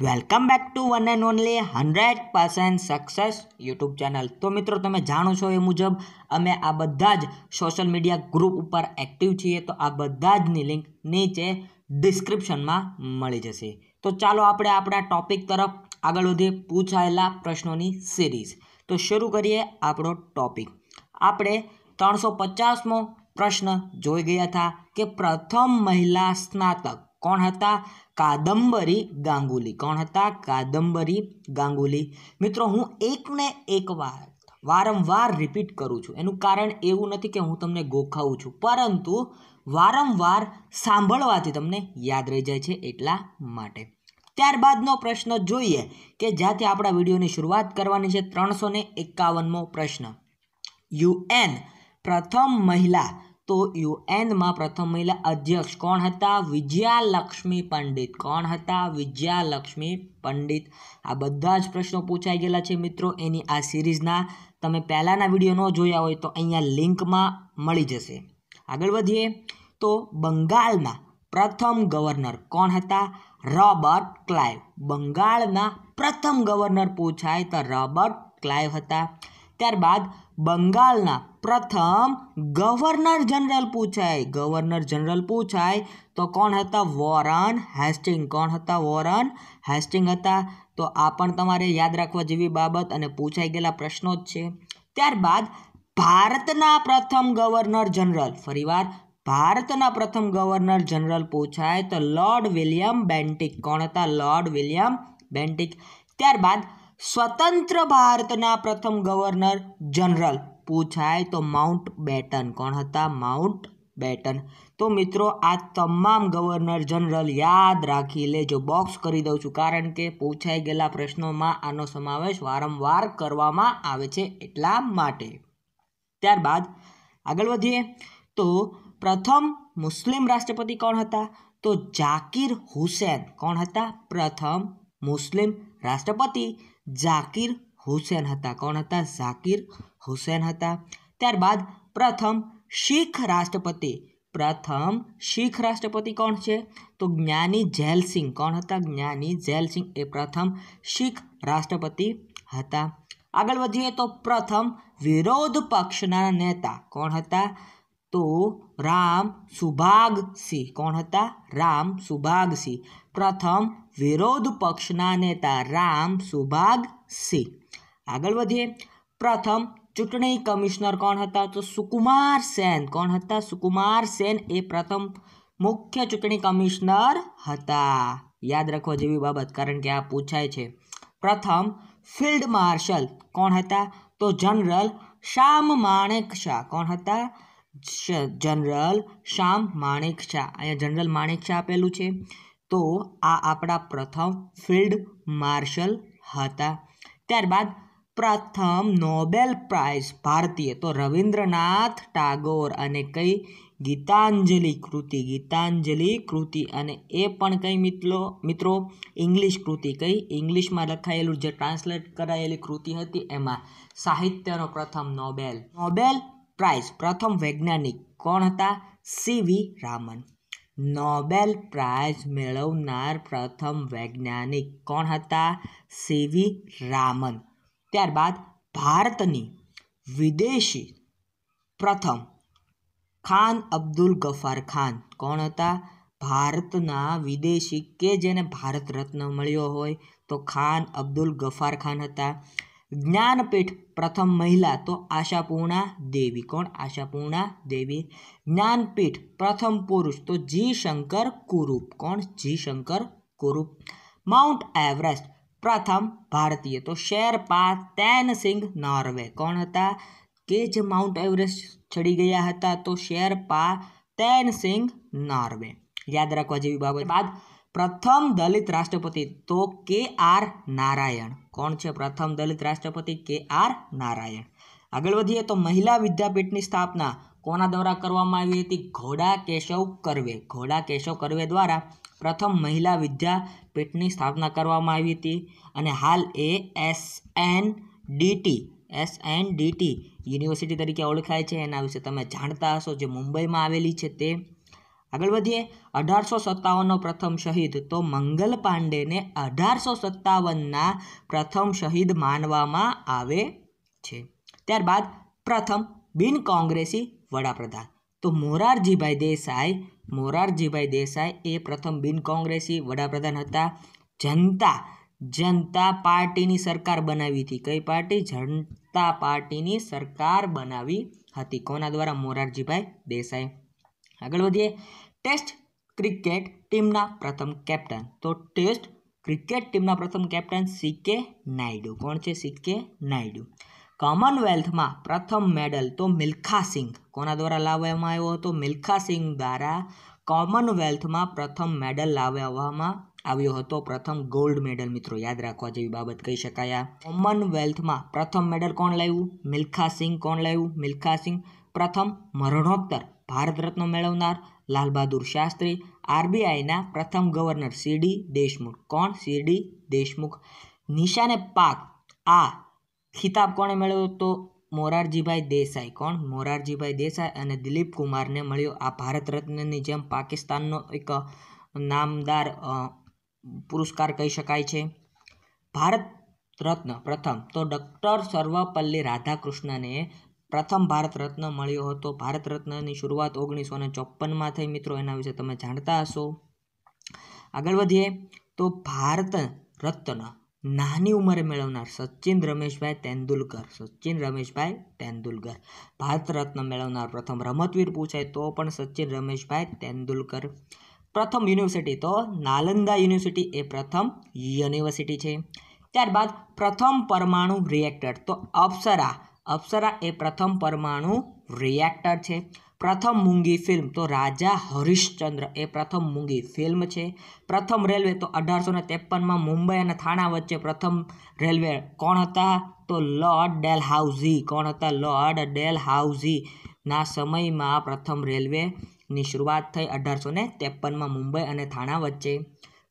Welcome back to one and only hundred percent success YouTube channel તો મિત્રો, તમે જાણો છો એ મુજબ, અમે આ બધા જ સોશિયલ મીડિયા ગ્રુપ ઉપર એક્ટિવ છીએ તો આ બધા જની લિંક નીચે ડિસ્ક્રિપ્શનમાં મળી જશે. તો ચાલો આપણે આપણા ટોપિક તરફ આગળ વધીએ પૂછાયેલા પ્રશ્નોની સિરીઝ તો શરૂ કરીએ આપણો ટોપિક આપણે ત્રણસો પચાસમો પ્રશ્ન જોઈ ગયા હતા કે પ્રથમ મહિલા સ્નાતક કોણ હતા? કાદંબરી ગાંગુલી. કોણ હતા? કાદંબરી ગાંગુલી. મિત્રો, હું એકને એક વાર, વારંવાર રિપીટ કરું છું. એનું કારણ એવું નથી કે હું તમને ગોખાવું છું. પરંતુ વારંવાર સાંભળવાથી તમને યાદ રહી જાય છે એટલા માટે. ત્યારબાદનો પ્રશ્ન જોઈએ કે જ્યાંથી આપણા વિડીયોની શરૂઆત કરવાની છે ત્રણસો ને એકાવનમો પ્રશ્ન. યુએન પ્રથમ મહિલા તો યુએનમાં પ્રથમ મહિલા અધ્યક્ષ કોણ હતા? વિજયાલક્ષ્મી પંડિત. કોણ હતા? વિજયાલક્ષ્મી પંડિત. આ બધા જ પ્રશ્નો પૂછાઈ ગયેલા છે મિત્રો. એની આ સિરીઝના તમે પહેલાંના વીડિયો ન જોયા હોય તો અહીંયા લિંકમાં મળી જશે. આગળ વધીએ. તો બંગાળના પ્રથમ ગવર્નર કોણ હતા? Robert Clive. બંગાળના પ્રથમ ગવર્નર પૂછાય તો રોબર્ટ ક્લાઇવ હતા. ત્યારબાદ બંગાળના પ્રથમ ગવર્નર જનરલ પૂછાય. ગવર્નર જનરલ પૂછાય તો કોણ હતા? Warren Hastings. કોણ હતા? વોરન હેસ્ટિંગ હતા. તો આ પણ તમારે યાદ રાખવા જેવી બાબત અને પૂછાઈ ગયેલા પ્રશ્નો જ છે. ત્યારબાદ ભારતના પ્રથમ ગવર્નર જનરલ. ફરીવાર, ભારતના પ્રથમ ગવર્નર જનરલ પૂછાય તો લોર્ડ વિલિયમ બેન્ટિક. કોણ હતા? Lord William Bentinck. ત્યારબાદ સ્વતંત્ર ભારતના પ્રથમ ગવર્નર જનરલ. પૂછાય તો માઉન્ટ બેટન. કોણ હતા? Mountbatten. તો મિત્રો, આ તમામ ગવર્નર જનરલ યાદ રાખી લેજો. બોક્સ કરી દઉં છું. કારણ કે પૂછાઈ ગયેલા પ્રશ્નોમાં આનો સમાવેશ વારંવાર કરવામાં આવે છે એટલા માટે. ત્યારબાદ આગળ વધીએ. તો પ્રથમ મુસ્લિમ રાષ્ટ્રપતિ કોણ હતા? તો જાકીર હુસેન. કોણ હતા? પ્રથમ મુસ્લિમ રાષ્ટ્રપતિ ઝાકીર હુસેન હતા. કોણ હતા? ઝાકીર હુસેન હતા. ત્યારબાદ પ્રથમ શીખ રાષ્ટ્રપતિ, પ્રથમ શીખ રાષ્ટ્રપતિ કોણ છે? તો જ્ઞાની જેલસિંહ કોણ હતા? જ્ઞાની જેલસિંહ એ પ્રથમ શીખ રાષ્ટ્રપતિ હતા. આગળ વધીએ તો પ્રથમ વિરોધ પક્ષના નેતા કોણ હતા? તો રામ સુભાગસિંહ. કોણ હતા? રામ સુભાગસિંહ. પ્રથમ વિરોધ પક્ષના નેતા રામ સુભાગસિંહ. આગળ વધીએ. પ્રથમ ચૂંટણી કમિશનર કોણ હતા? તો સુકુમાર સેન. કોણ હતા? સુકુમાર સેન એ પ્રથમ મુખ્ય ચૂંટણી કમિશનર હતા. યાદ રાખવા જેવી બાબત, કારણ કે આ પૂછાય છે. પ્રથમ ફિલ્ડ માર્શલ કોણ હતા? તો જનરલ શ્યામ માણેક શાહ કોણ હતા? જનરલ શ્યામ માણેક શાહ અહીંયા જનરલ માણેક શાહ આપેલું છે. તો આ આપણા પ્રથમ ફિલ્ડ માર્શલ હતા. ત્યારબાદ પ્રથમ નોબેલ પ્રાઇઝ ભારતીય. તો રવિન્દ્રનાથ ટાગોર અને કઈ ગીતાંજલિ કૃતિ. ગીતાંજલિ કૃતિ અને એ પણ કઈ મિત્રો મિત્રો? ઇંગ્લિશ કૃતિ. કઈ? ઇંગ્લિશમાં લખાયેલું જે ટ્રાન્સલેટ કરાયેલી કૃતિ હતી એમાં સાહિત્યનો પ્રથમ નોબેલ. નોબેલ પ્રાઇઝ પ્રથમ વૈજ્ઞાનિક કોણ હતા? સીવી રામન. નોબેલ પ્રાઇઝ મેળવનાર પ્રથમ વૈજ્ઞાનિક કોણ હતા? સીવી રામન. ત્યારબાદ ભારતની વિદેશી પ્રથમ ખાન અબ્દુલ ગફાર ખાન કોણ હતા? ભારતના વિદેશી કે જેને ભારત રત્ન મળ્યો હોય તો ખાન અબ્દુલ ગફાર ખાન હતા. જ્ઞાનપીઠ પ્રથમ મહિલા તો આશાપૂર્ણા દેવી. કોણ? આશાપૂર્ણા દેવી. જ્ઞાનપીઠ પ્રથમ પુરુષ તો જી શંકર કુરૂપ. કોણ? G Shankar Kurup. Mount Everest પ્રથમ ભારતીય તો શેરપા તેનસિંગ નોર્વે. કોણ હતા? કે જે માઉન્ટ એવરેસ્ટ ચડી ગયા હતા તો શેરપા તેનસિંગ નોર્વે. યાદ રાખવા જેવી બાબત બાદ પ્રથમ દલિત રાષ્ટ્રપતિ તો કે આર નારાયણ. કોણ છે પ્રથમ દલિત રાષ્ટ્રપતિ? કે આર નારાયણ. આગળ વધીએ તો મહિલા વિદ્યાપીઠની સ્થાપના કોના દ્વારા કરવામાં આવી હતી? ઘોડા કેશવ કરવે. ઘોડા કેશવ કરવે દ્વારા પ્રથમ મહિલા વિદ્યાપીઠની સ્થાપના કરવામાં આવી હતી અને હાલ એ S N D T S N D T university તરીકે ઓળખાય છે. એના વિશે તમે જાણતા હશો. જે મુંબઈમાં આવેલી છે તે આગળ વધીએ. અઢારસો સત્તાવનનો પ્રથમ શહીદ. તો મંગલ પાંડેને અઢારસો સત્તાવનના પ્રથમ શહીદ માનવામાં આવે છે. ત્યારબાદ પ્રથમ બિન કોંગ્રેસી વડાપ્રધાન. તો મોરારજીભાઈ દેસાઈ મોરારજીભાઈ દેસાઈ એ પ્રથમ બિન કોંગ્રેસી વડાપ્રધાન હતા. જનતા જનતા પાર્ટીની સરકાર બનાવી હતી. કઈ પાર્ટી? જનતા પાર્ટીની સરકાર બનાવી હતી. કોના દ્વારા? મોરારજીભાઈ દેસાઈ. આગળ વધીએ. ટેસ્ટ ક્રિકેટ ટીમના પ્રથમ કેપ્ટન. તો ટેસ્ટ ક્રિકેટ ટીમના પ્રથમ કેપ્ટન સી કે નાયડુ. કોણ છે સી કે નાયડુ? કોમનવેલ્થમાં પ્રથમ મેડલ તો મિલ્ખા સિંઘ. કોના દ્વારા લાવવામાં આવ્યો હતો? મિલ્ખા સિંઘ દ્વારા કોમનવેલ્થમાં પ્રથમ મેડલ લાવવામાં આવ્યો હતો. પ્રથમ ગોલ્ડ મેડલ, મિત્રો. યાદ રાખવા જેવી બાબત કહી શકાય કોમનવેલ્થમાં પ્રથમ મેડલ કોણ લાવ્યું? મિલ્ખા સિંઘ. કોણ લાવ્યું? મિલ્ખા સિંઘ. પ્રથમ મરણોત્તર ભારત રત્ન મેળવનાર લાલ બહાદુર શાસ્ત્રી, આરબીઆઈના પ્રથમ ગવર્નર સીડી દેશમુખ. કોણ? સીડી દેશમુખ. નિશાને પાક. આ ખિતાબ કોણે મેળવ્યો તો? મોરારજીભાઈ દેસાઈ. કોણ? મોરારજીભાઈ દેસાઈ અને દિલીપ કુમારને મળ્યો આ ભારત રત્નની જેમ પાકિસ્તાનનો એક નામદાર પુરસ્કાર કહી શકાય છે. ભારત રત્ન પ્રથમ તો ડૉક્ટર સર્વપલ્લી રાધાકૃષ્ણને પ્રથમ ભારત રત્ન મળ્યો હતો. ભારત રત્નની શરૂઆત ઓગણીસો ને ચોપનમાં થઈ. મિત્રો, એના વિશે તમે જાણતા હશો. આગળ વધીએ. તો ભારત રત્ન નાની ઉંમરે મેળવનાર સચિન રમેશભાઈ તેંડુલકર. સચિન રમેશભાઈ તેંડુલકર. ભારત રત્ન મેળવનાર પ્રથમ રમતવીર પૂછાય તો પણ સચિન રમેશભાઈ તેંડુલકર. પ્રથમ યુનિવર્સિટી તો નાલંદા યુનિવર્સિટી એ પ્રથમ યુનિવર્સિટી છે. ત્યારબાદ પ્રથમ પરમાણુ રિએક્ટર તો અપ્સરા અપ્સરા એ પ્રથમ પરમાણુ રિએક્ટર છે. પ્રથમ મૂંગી ફિલ્મ તો રાજા હરિશ્ચંદ્ર એ પ્રથમ મૂંગી ફિલ્મ છે. પ્રથમ રેલવે તો અઢારસો ને ત્રેપનમાં મુંબઈ અને થાણા વચ્ચે પ્રથમ રેલવે કોણ હતા? તો લોર્ડ ડેલ હાઉઝી કોણ હતા? લોર્ડ ડેલ હાઉઝીના સમયમાં પ્રથમ રેલવેની શરૂઆત થઈ અઢારસો ને ત્રેપનમાં મુંબઈ અને થાણા વચ્ચે.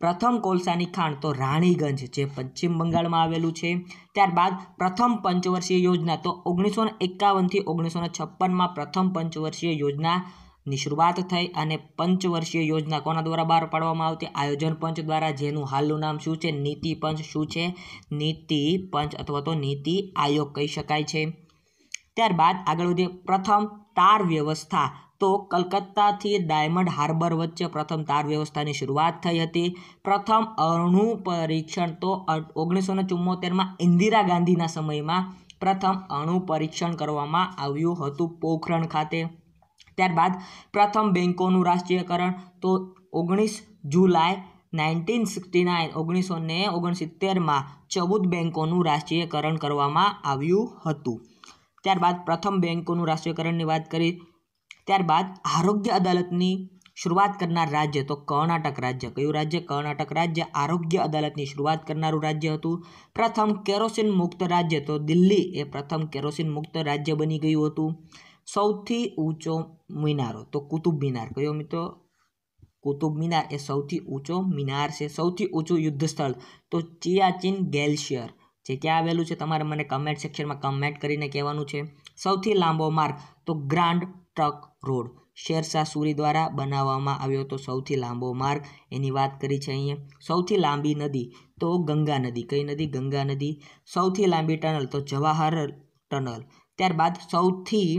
પ્રથમ કોલસાની ખાણ તો રાણીગંજ જે પશ્ચિમ બંગાળમાં આવેલું છે. ત્યારબાદ પ્રથમ પંચવર્ષીય યોજના તો ઓગણીસો એકાવનથી ઓગણીસો છપ્પનમાં પ્રથમ પંચવર્ષીય યોજનાની શરૂઆત થઈ અને પંચવર્ષીય યોજના કોના દ્વારા બહાર પાડવામાં આવતી? આયોજન પંચ દ્વારા જેનું હાલનું નામ શું છે? નીતિ પંચ શું છે? નીતિ પંચ અથવા તો નીતિ આયોગ કહી શકાય છે. ત્યારબાદ આગળ વધીએ. પ્રથમ તાર વ્યવસ્થા તો કલકત્તાથી ડાયમંડ હાર્બર વચ્ચે પ્રથમ તાર વ્યવસ્થાની શરૂઆત થઈ હતી. પ્રથમ અણુ પરીક્ષણ તો ઓગણીસો ને ચુમ્મોતેરમાં ઇન્દિરા ગાંધીના સમયમાં પ્રથમ અણુ પરીક્ષણ કરવામાં આવ્યું હતું પોખરણ ખાતે. ત્યારબાદ પ્રથમ બેન્કોનું રાષ્ટ્રીયકરણ તો ઓગણીસ જુલાઈ નાઇન્ટીન સિક્સટી નાઇન, ઓગણીસો ને ઓગણસિત્તેરમાં ચૌદ બેન્કોનું રાષ્ટ્રીયકરણ કરવામાં આવ્યું હતું. ત્યારબાદ પ્રથમ બેન્કોનું રાષ્ટ્રીયકરણની વાત કરી ત્યારબાદ આરોગ્ય અદાલતની શરૂઆત કરનાર રાજ્ય, તો કર્ણાટક રાજ્ય. કયું રાજ્ય? કર્ણાટક રાજ્ય આરોગ્ય અદાલતની શરૂઆત કરનારું રાજ્ય હતું. પ્રથમ કેરોસીન મુક્ત રાજ્ય, તો દિલ્હી એ પ્રથમ કેરોસીન મુક્ત રાજ્ય બની ગયું હતું. સૌથી ઊંચો મિનારો, તો કુતુબ મિનાર. કયો મિત્રો? કુતુબ મિનાર એ સૌથી ઊંચો મિનાર છે. સૌથી ઊંચું યુદ્ધ સ્થળ તો ચિયાચીન ગેલ્શિયર. જે ક્યાં આવેલું છે? તમારે મને કમેન્ટ સેક્શનમાં કમેન્ટ કરીને કહેવાનું છે. સૌથી લાંબો માર્ગ, તો grand trunk road. Sher Shah Suri દ્વારા બનાવવામાં આવ્યો તો સૌથી લાંબો માર્ગ. એની વાત કરી છે અહીંયા. સૌથી લાંબી નદી તો ગંગા નદી. કઈ નદી? ગંગા નદી. સૌથી લાંબી ટનલ તો જવાહર ટનલ. ત્યારબાદ સૌથી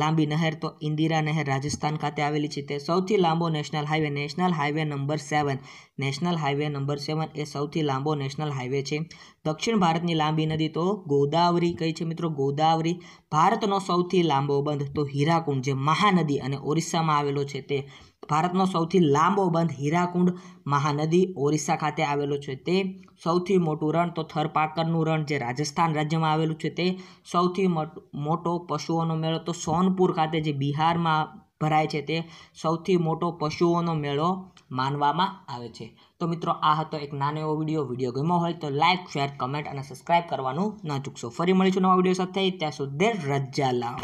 લાંબી નહેર તો ઇન્દિરા નહેર રાજસ્થાન ખાતે આવેલી છે. તે સૌથી લાંબો national highway national highway number seven. National highway number seven એ સૌથી લાંબો નેશનલ હાઈવે છે. દક્ષિણ ભારતની લાંબી નદી તો ગોદાવરી કઈ છે મિત્રો? ગોદાવરી. ભારતનો સૌથી લાંબો બંધ તો હીરાકુંડ જે મહાનદી અને ઓરિસ્સામાં આવેલો છે તે ભારતનો સૌથી લાંબો બંધ હીરાકુંડ મહાનદી ઓરિસ્સા ખાતે આવેલો છે. તે સૌથી મોટું રણ તો થરપાકરનું રણ જે રાજસ્થાન રાજ્યમાં આવેલું છે. તે સૌથી મોટો પશુઓનો મેળો તો સોનપુર ખાતે જે બિહારમાં ભરાય છે. તે સૌથી મોટો પશુઓનો મેળો માનવામાં આવે છે. તો મિત્રો, આ હતો એક નાનો એવો વીડિયો. વીડિયો ગમ્યો હોય તો લાઇક શેર, કમેન્ટ અને સબસ્ક્રાઇબ કરવાનું ન ચૂકશો. ફરી મળીશું નવા વીડિયો સાથે. ત્યાં સુધી રજા લાવ.